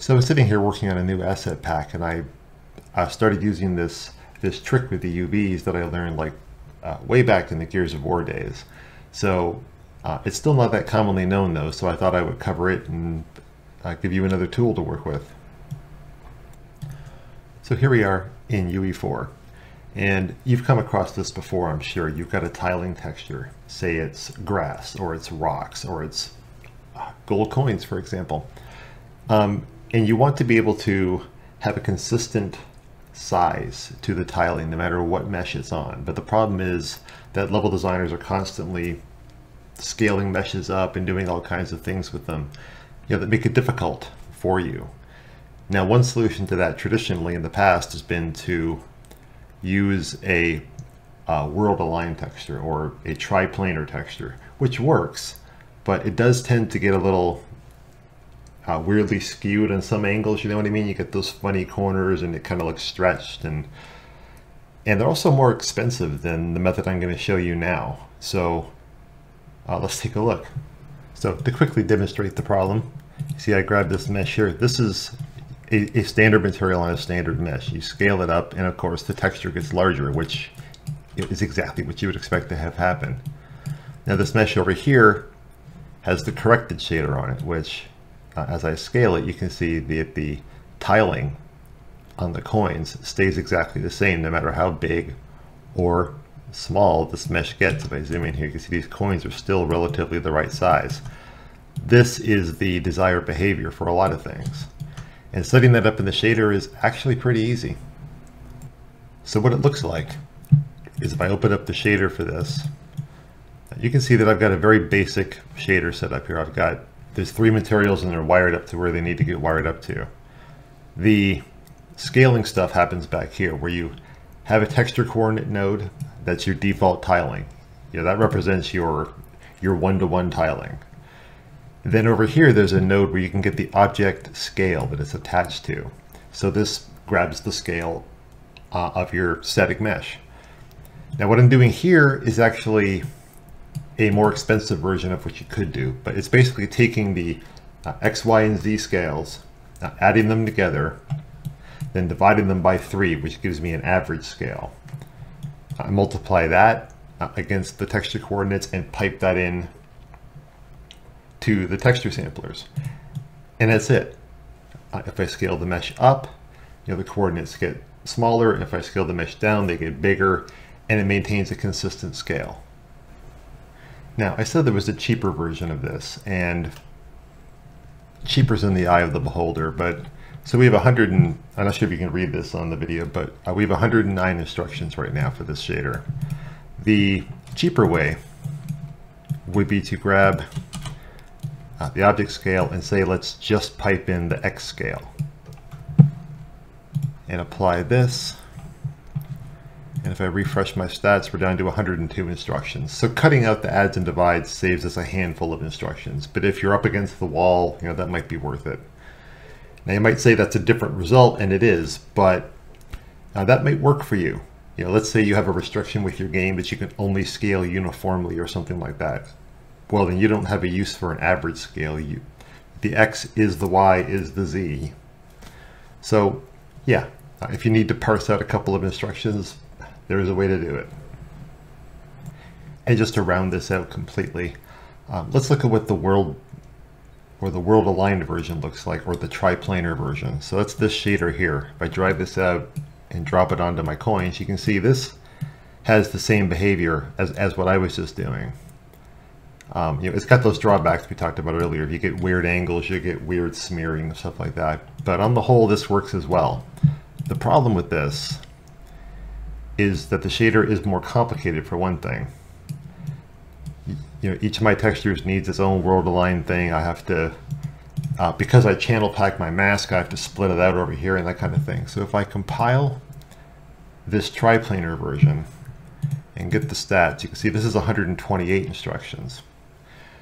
So I was sitting here working on a new asset pack and I uh, started using this this trick with the UVs that I learned like uh, way back in the Gears of War days. So uh, it's still not that commonly known though, so I thought I would cover it and uh, give you another tool to work with. So here we are in UE4. And you've come across this before, I'm sure. You've got a tiling texture. Say it's grass, or it's rocks, or it's uh, gold coins, for example. Um, and you want to be able to have a consistent size to the tiling no matter what mesh it's on. But the problem is that level designers are constantly scaling meshes up and doing all kinds of things with them you know, that make it difficult for you. Now, one solution to that traditionally in the past has been to use a uh, world aligned texture or a triplanar texture, which works, but it does tend to get a little uh, weirdly skewed in some angles. You know what I mean? You get those funny corners and it kind of looks stretched and and they're also more expensive than the method I'm going to show you now. So uh, let's take a look. So to quickly demonstrate the problem, see I grabbed this mesh here. This is a, a, standard material on a standard mesh. You scale it up and of course the texture gets larger, which is exactly what you would expect to have happen. Now this mesh over here has the corrected shader on it, which uh, as I scale it, you can see that the tiling on the coins stays exactly the same no matter how big or small this mesh gets. If I zoom in here, you can see these coins are still relatively the right size. This is the desired behavior for a lot of things. And setting that up in the shader is actually pretty easy. So what it looks like is if I open up the shader for this, you can see that I've got a very basic shader set up here. I've got, there's three materials and they're wired up to where they need to get wired up to. The scaling stuff happens back here where you have a texture coordinate node that's your default tiling. Know, that represents your your one-to-one -one tiling. Then over here, there's a node where you can get the object scale that it's attached to. So this grabs the scale uh, of your static mesh. Now what I'm doing here is actually a more expensive version of what you could do, but it's basically taking the uh, X, Y, and Z scales, uh, adding them together, then dividing them by three, which gives me an average scale. I multiply that uh, against the texture coordinates and pipe that in to the texture samplers. And that's it. Uh, if I scale the mesh up, you know, the coordinates get smaller. If I scale the mesh down, they get bigger and it maintains a consistent scale. Now, I said there was a cheaper version of this and cheaper's in the eye of the beholder, but so we have 100 and I'm not sure if you can read this on the video, but uh, we have 109 instructions right now for this shader. The cheaper way would be to grab uh, the object scale and say let's just pipe in the X scale and apply this and if I refresh my stats, we're down to 102 instructions. So cutting out the adds and divides saves us a handful of instructions. But if you're up against the wall, you know, that might be worth it. Now you might say that's a different result, and it is, but uh, that might work for you. You know, let's say you have a restriction with your game that you can only scale uniformly or something like that. Well, then you don't have a use for an average scale. You, the X is the Y is the Z. So yeah, if you need to parse out a couple of instructions, there is a way to do it. And just to round this out completely, um, let's look at what the world or the world aligned version looks like, or the triplanar version. So that's this shader here. If I drive this out and drop it onto my coins, you can see this has the same behavior as, as what I was just doing. Um, you know, it's got those drawbacks we talked about earlier. You get weird angles, you get weird smearing stuff like that. But on the whole, this works as well. The problem with this is that the shader is more complicated for one thing you know, each of my textures needs its own world align thing. I have to, uh, because I channel pack my mask, I have to split it out over here and that kind of thing. So if I compile this triplanar version and get the stats, you can see this is 128 instructions.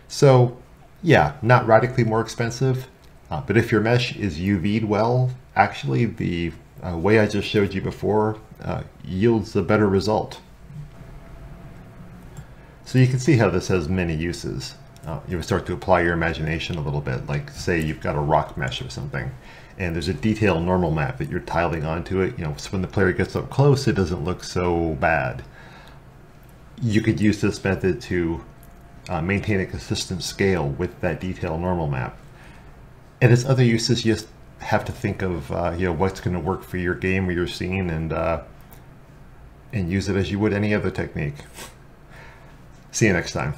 So yeah, not radically more expensive, uh, but if your mesh is UV'd well, actually the uh, way I just showed you before uh, yields a better result. So you can see how this has many uses. uh, you start to apply your imagination a little bit. Like say you've got a rock mesh or something, and there's a detailed normal map that you're tiling onto it. You know, so when the player gets up close, it doesn't look so bad. You could use this method to uh, maintain a consistent scale with that detailed normal map. And its other uses, just have to think of uh, you know what's going to work for your game or your scene, and uh, and use it as you would any other technique. See you next time.